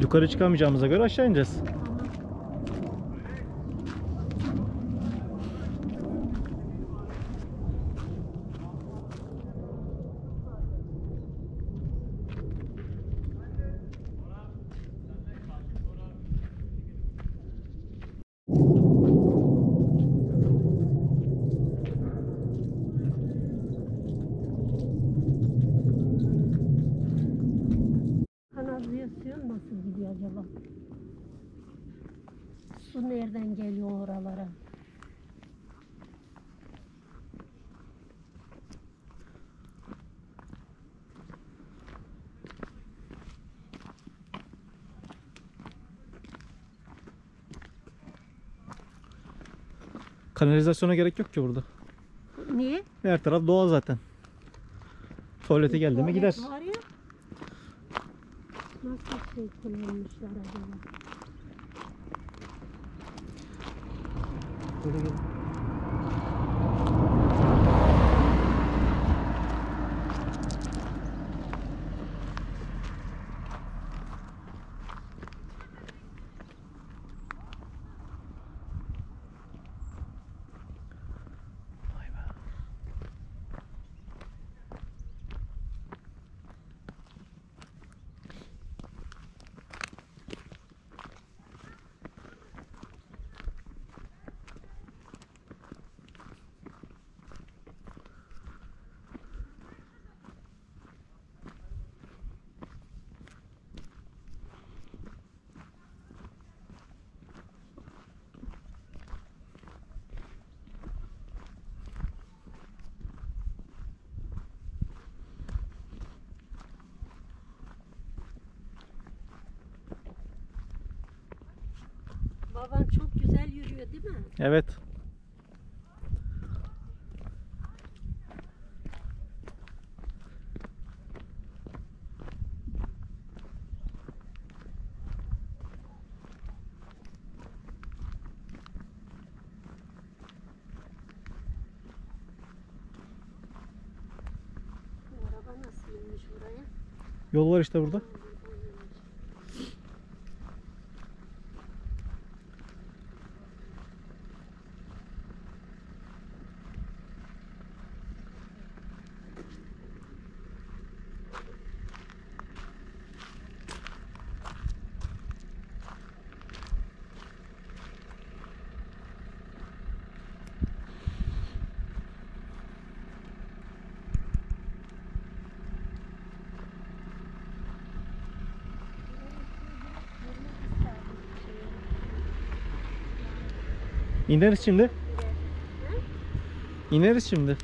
Yukarı çıkamayacağımıza göre aşağı ineceğiz. Gidiyor acaba? Su nereden geliyor oralara? Kanalizasyona gerek yok ki burada. Niye? Her taraf doğal zaten. Tuvalete geldi mi gider. Var ya. Nasıl şey kullanmışlar acaba? Böyle gel. Mi? Evet. Yol var işte burada. İneriz şimdi. İneriz şimdi.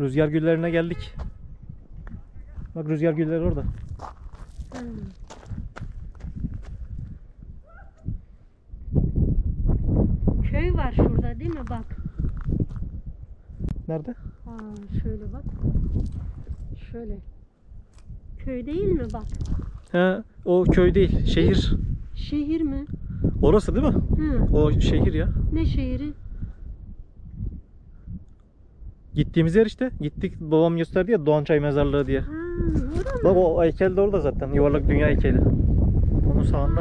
Rüzgar güllerine geldik. Bak rüzgar gülleri orada. Hmm. Köy var şurada değil mi? Bak. Nerede? Ha, şöyle bak. Şöyle. Köy değil mi bak? He, o köy değil, şehir. Şehir mi? Orası değil mi? Hı. O şehir ya. Ne şehri? Gittiğimiz yer işte. Gittik babam gösterdi ya Doğançay mezarlığı diye. Ha? Bak o heykel de orada zaten. Yuvarlak dünya heykeli. Onun sağında.